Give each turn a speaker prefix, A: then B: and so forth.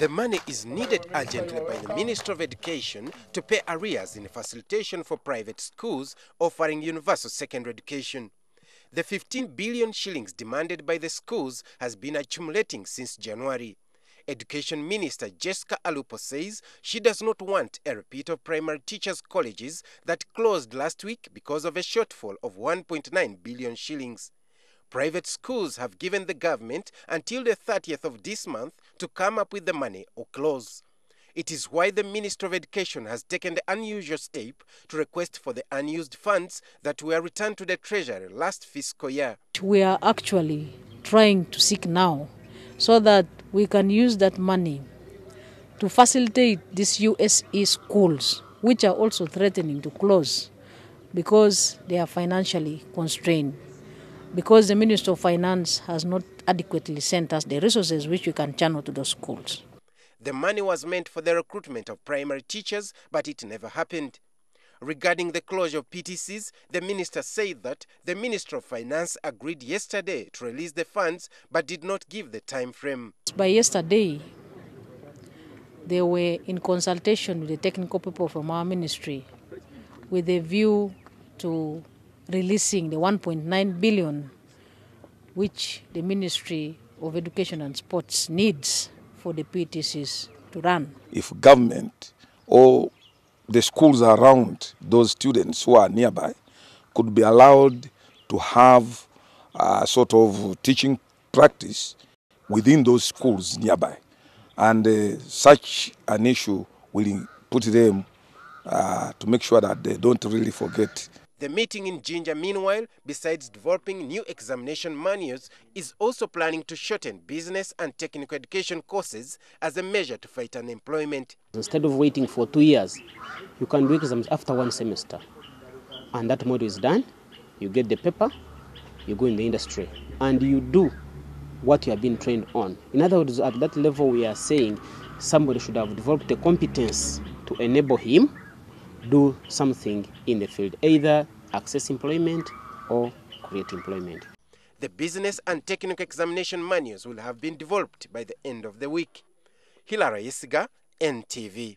A: The money is needed urgently by the Minister of Education to pay arrears in facilitation for private schools offering universal secondary education. The 15 billion shillings demanded by the schools has been accumulating since January. Education Minister Jessica Alupo says she does not want a repeat of primary teachers' colleges that closed last week because of a shortfall of 1.9 billion shillings. Private schools have given the government until the 30th of this month to come up with the money or close. It is why the Minister of Education has taken the unusual step to request for the unused funds that were returned to the Treasury last fiscal year.
B: We are actually trying to seek now so that we can use that money to facilitate these USE schools, which are also threatening to close because they are financially constrained. Because the Minister of Finance has not adequately sent us the resources which we can channel to those schools.
A: The money was meant for the recruitment of primary teachers, but it never happened. Regarding the closure of PTCs, the minister said that the Minister of Finance agreed yesterday to release the funds but did not give the time frame.
B: By yesterday, they were in consultation with the technical people from our ministry with a view to releasing the 1.9 billion which the Ministry of Education and Sports needs for the PTCs to run.
C: If government or the schools around those students who are nearby could be allowed to have a sort of teaching practice within those schools nearby. And uh, such an issue will put them uh, to make sure that they don't really forget
A: the meeting in Jinja, meanwhile, besides developing new examination manuals, is also planning to shorten business and technical education courses as a measure to fight unemployment.
D: Instead of waiting for two years, you can do exams after one semester. And that model is done, you get the paper, you go in the industry, and you do what you have been trained on. In other words, at that level, we are saying somebody should have developed a competence to enable him do something in the field, either access employment or create employment.
A: The business and technical examination manuals will have been developed by the end of the week. Hilary Isiga, NTV.